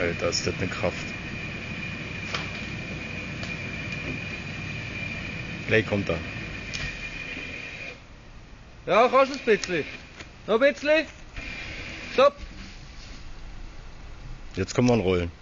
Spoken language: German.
Alter, ist das eine Kraft. Gleich kommt er. Ja, kannst du ein bisschen. Noch ein bisschen. Stopp. Jetzt kommen wir an Rollen.